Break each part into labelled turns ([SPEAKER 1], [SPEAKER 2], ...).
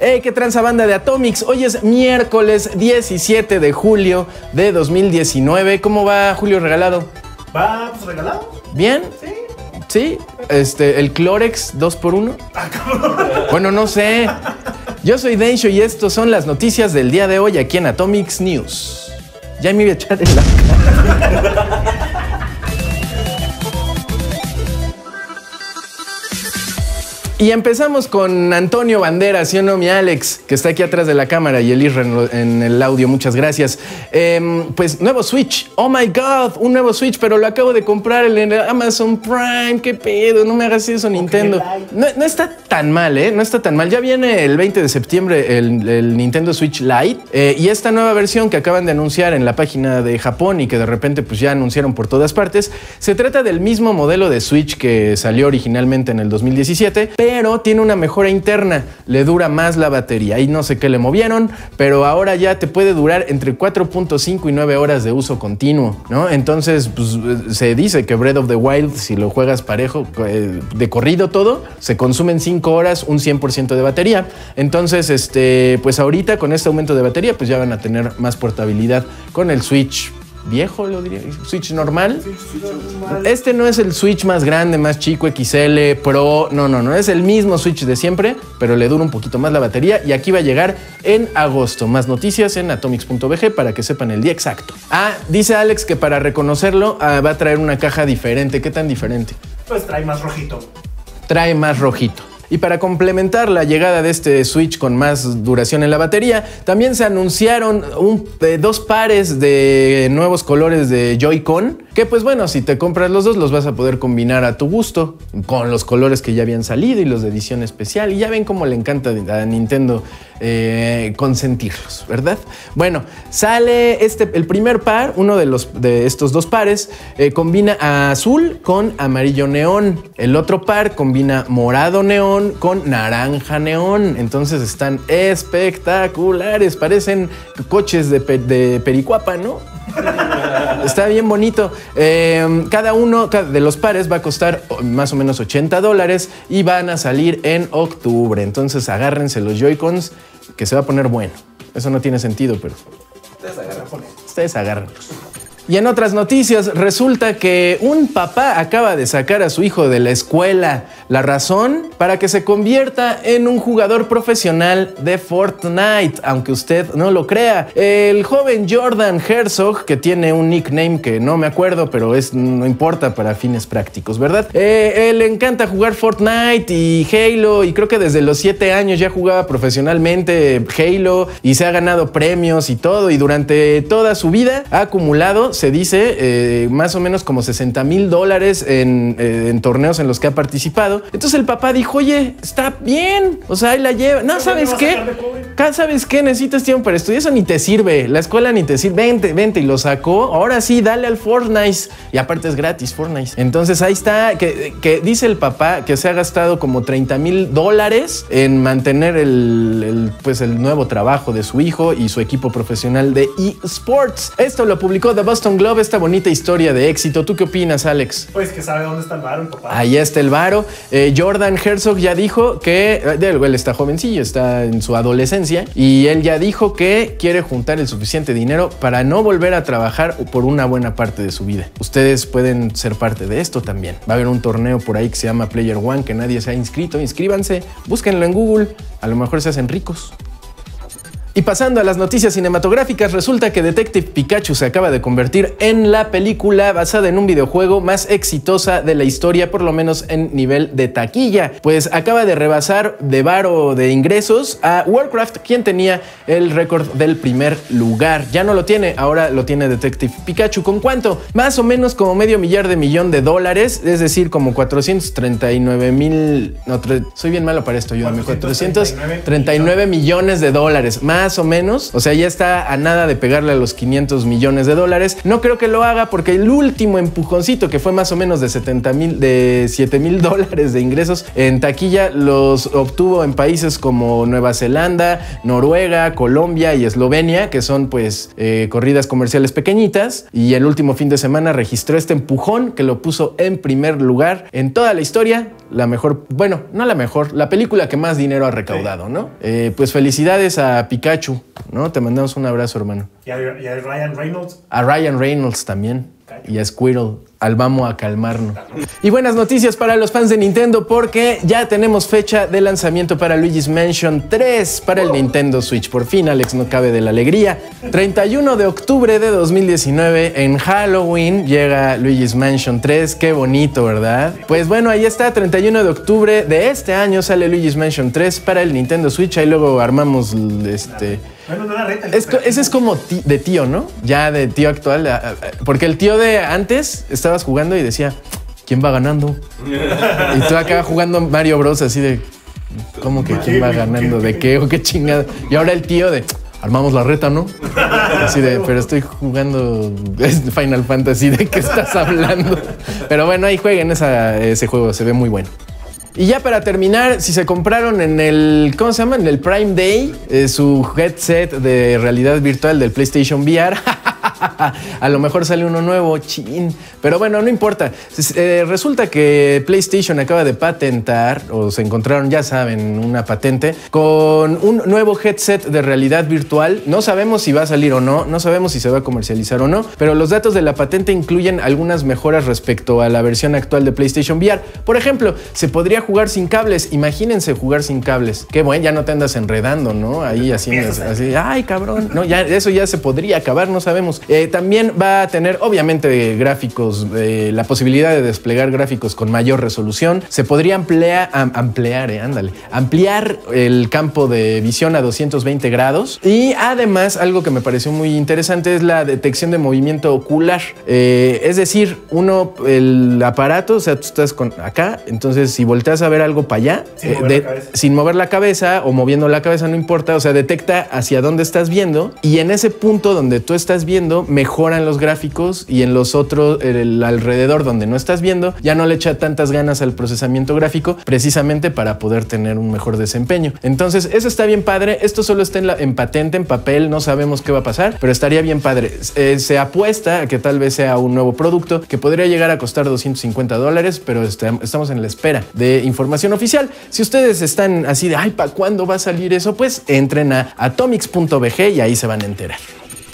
[SPEAKER 1] Hey, qué tranza banda de Atomics. Hoy es miércoles 17 de julio de 2019. ¿Cómo va Julio Regalado?
[SPEAKER 2] Va, pues regalado.
[SPEAKER 1] ¿Bien?
[SPEAKER 2] Sí.
[SPEAKER 1] Sí, este, el Clorex 2x1.
[SPEAKER 2] Ah, cabrón.
[SPEAKER 1] Bueno, no sé. Yo soy Densho y estos son las noticias del día de hoy aquí en Atomics News. Ya me iba a echar en la Y empezamos con Antonio Banderas, ¿sí o no, mi Alex? Que está aquí atrás de la cámara y el Isra en, el audio, muchas gracias. Em, pues nuevo Switch, oh my god, un nuevo Switch, pero lo acabo de comprar en Amazon Prime, qué pedo, no me hagas eso, Nintendo. No, no está tan mal, ¿eh? No está tan mal. Ya viene el 20 de septiembre el, el Nintendo Switch Lite eh, y esta nueva versión que acaban de anunciar en la página de Japón y que de repente pues ya anunciaron por todas partes, se trata del mismo modelo de Switch que salió originalmente en el 2017, pero tiene una mejora interna, le dura más la batería y no sé qué le movieron, pero ahora ya te puede durar entre 4.5 y 9 horas de uso continuo, ¿no? Entonces pues, se dice que Breath of the Wild, si lo juegas parejo, eh, de corrido todo, se consume en 5 horas un 100% de batería. Entonces, este, pues ahorita con este aumento de batería, pues ya van a tener más portabilidad con el Switch viejo, lo diría, Switch normal. Este no es el Switch más grande, más chico, XL, Pro, no, no, no, es el mismo Switch de siempre, pero le dura un poquito más la batería y aquí va a llegar en agosto. Más noticias en atomics.bg para que sepan el día exacto. Ah, dice Alex que para reconocerlo ah, va a traer una caja diferente. ¿Qué tan diferente?
[SPEAKER 2] Pues trae más rojito.
[SPEAKER 1] trae más rojito. Y para complementar la llegada de este Switch con más duración en la batería, también se anunciaron un- eh, dos pares de nuevos colores de Joy-Con, que pues bueno, si te compras los dos los vas a poder combinar a tu gusto, con los colores que ya habían salido y los de edición especial. Y ya ven cómo le encanta a Nintendo eh, consentirlos, ¿verdad? Bueno, sale este, el primer par, uno de, los, de estos dos pares, eh, combina azul con amarillo neón. El otro par combina morado neón con naranja neón. Entonces están espectaculares, parecen coches de, de pericuapa, ¿no? Está bien bonito. Eh, cada uno de los pares va a costar oh, más o menos 80 dólares y van a salir en octubre. Entonces agárrense los Joy-Cons que se va a poner bueno. Eso no tiene sentido, pero ustedes agárrenlos. Y en otras noticias, resulta que un papá acaba de sacar a su hijo de la escuela. La razón para que se convierta en un jugador profesional de Fortnite, aunque usted no lo crea. El joven Jordan Herzog, que tiene un nickname que no me acuerdo, pero es, no importa para fines prácticos, ¿verdad? Eh, él encanta jugar Fortnite y Halo, y creo que desde los 7 años ya jugaba profesionalmente Halo y se ha ganado premios y todo, y durante toda su vida ha acumulado se dice, eh, más o menos como 60 mil dólares en, eh, en torneos en los que ha participado. Entonces el papá dijo, oye, está bien, o sea, ahí la lleva. No, ¿sabes qué? ¿Sabes qué? Necesitas tiempo para estudiar. Eso ni te sirve. La escuela ni te sirve. Vente, vente. Y lo sacó. Ahora sí, dale al Fortnite. Y aparte es gratis, Fortnite. Entonces ahí está. Que, que dice el papá que se ha gastado como 30 mil dólares en mantener el, el, pues el nuevo trabajo de su hijo y su equipo profesional de eSports. Esto lo publicó The Boston Globe. Esta bonita historia de éxito. ¿Tú qué opinas, Alex?
[SPEAKER 2] Pues que sabe dónde está el el papá.
[SPEAKER 1] Ahí está el varo. Eh, Jordan Herzog ya dijo que eh, él está jovencillo, está en su adolescencia y él ya dijo que quiere juntar el suficiente dinero para no volver a trabajar por una buena parte de su vida. Ustedes pueden ser parte de esto también. Va a haber un torneo por ahí que se llama Player One que nadie se ha inscrito. Inscríbanse, búsquenlo en Google. A lo mejor se hacen ricos. Y pasando a las noticias cinematográficas, resulta que Detective Pikachu se acaba de convertir en la película basada en un videojuego más exitosa de la historia, por lo menos en nivel de taquilla. Pues acaba de rebasar de varo de ingresos a Warcraft, quien tenía el récord del primer lugar. Ya no lo tiene, ahora lo tiene Detective Pikachu. ¿Con cuánto? Más o menos como medio millar de millón de dólares, es decir, como 439 mil... No, soy bien malo para esto, ayúdame.
[SPEAKER 2] 439
[SPEAKER 1] 439 millones de dólares, más más o menos. O sea, ya está a nada de pegarle a los 500 millones de dólares. No creo que lo haga porque el último empujoncito, que fue más o menos de 70 mil, de 7 mil dólares de ingresos en taquilla, los obtuvo en países como Nueva Zelanda, Noruega, Colombia y Eslovenia, que son pues eh, corridas comerciales pequeñitas. Y el último fin de semana registró este empujón que lo puso en primer lugar en toda la historia. La mejor, bueno, no la mejor, la película que más dinero ha recaudado, ¿no? Eh, pues felicidades a Pikachu, ¿no? Te mandamos un abrazo, hermano.
[SPEAKER 2] Y a, y a Ryan Reynolds.
[SPEAKER 1] A Ryan Reynolds también. Y a Squirrel. Al vamos a calmarnos. Y buenas noticias para los fans de Nintendo porque ya tenemos fecha de lanzamiento para Luigi's Mansion 3 para el Nintendo Switch. Por fin, Alex, no cabe de la alegría. 31 de octubre de 2019, en Halloween, llega Luigi's Mansion 3. Qué bonito, ¿verdad? Pues bueno, ahí está, 31 de octubre de este año sale Luigi's Mansion 3 para el Nintendo Switch. Ahí luego armamos este...
[SPEAKER 2] Bueno, no la reta.
[SPEAKER 1] Es ese es como de tío, ¿no? Ya de tío actual. Porque el tío de antes estabas jugando y decía, ¿quién va ganando? Y tú acá jugando Mario Bros. así de, ¿cómo que quién va ganando? ¿De qué o qué chingada? Y ahora el tío de, armamos la reta, ¿no? Así de, pero estoy jugando Final Fantasy, ¿de qué estás hablando? Pero bueno, ahí jueguen ese juego, se ve muy bueno. Y ya para terminar, si se compraron en el, ¿cómo se llama? En el Prime Day, eh, su headset de realidad virtual del PlayStation VR, a lo mejor sale uno nuevo, chin. Pero bueno, no importa. Eh, resulta que PlayStation acaba de patentar, o se encontraron, ya saben, una patente, con un nuevo headset de realidad virtual. No sabemos si va a salir o no, no sabemos si se va a comercializar o no, pero los datos de la patente incluyen algunas mejoras respecto a la versión actual de PlayStation VR. Por ejemplo, se podría jugar sin cables. Imagínense jugar sin cables. Qué bueno, ya no te andas enredando, ¿no? Ahí haciendo así, ay, cabrón. No, ya eso ya se podría acabar, no sabemos. Eh, también va a tener, obviamente, gráficos, eh, la posibilidad de desplegar gráficos con mayor resolución. Se podría ampliar, am- ampliar, eh, ándale, ampliar el campo de visión a 220 grados. Y además, algo que me pareció muy interesante es la detección de movimiento ocular. Es decir, uno, el aparato, o sea, tú estás con acá, entonces si volteas a ver algo para allá,
[SPEAKER 2] Sin mover
[SPEAKER 1] de-
[SPEAKER 2] la cabeza.
[SPEAKER 1] sin mover la cabeza o moviendo la cabeza, no importa, o sea, detecta hacia dónde estás viendo y en ese punto donde tú estás viendo mejoran los gráficos y en los otros, el alrededor donde no estás viendo, ya no le echa tantas ganas al procesamiento gráfico precisamente para poder tener un mejor desempeño. Entonces, eso está bien padre, esto solo está en, la- en patente, en papel, no sabemos qué va a pasar, pero estaría bien padre. Eh, se apuesta a que tal vez sea un nuevo producto que podría llegar a costar 250 dólares, pero está- estamos en la espera de información oficial. Si ustedes están así de, ay, ¿para cuándo va a salir eso? Pues entren a atomics.bg y ahí se van a enterar.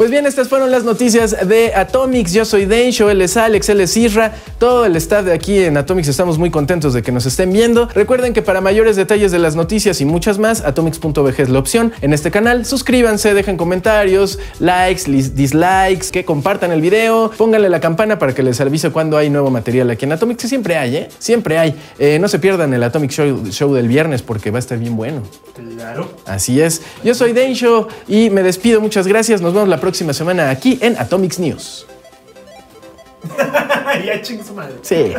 [SPEAKER 1] Pues bien, estas fueron las noticias de Atomics. Yo soy Densho, él es Alex, él es Isra. Todo el staff de aquí en Atomics estamos muy contentos de que nos estén viendo. Recuerden que para mayores detalles de las noticias y muchas más, atomics.bg es la opción en este canal. Suscríbanse, dejen comentarios, likes, dislikes, que compartan el video, pónganle la campana para que les avise cuando hay nuevo material aquí en Atomics, siempre hay, ¿eh? Siempre hay. Eh, no se pierdan el Atomic Show, Show del viernes porque va a estar bien bueno.
[SPEAKER 2] Claro.
[SPEAKER 1] Así es. Yo soy Densho y me despido. Muchas gracias. Nos vemos la próxima semana aquí en Atomics News.
[SPEAKER 2] ya ching su madre.
[SPEAKER 1] Sí.